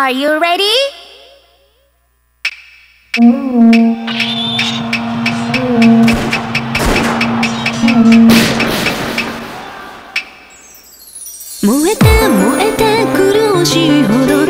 Are you ready? 燃えた燃えた苦しいほどき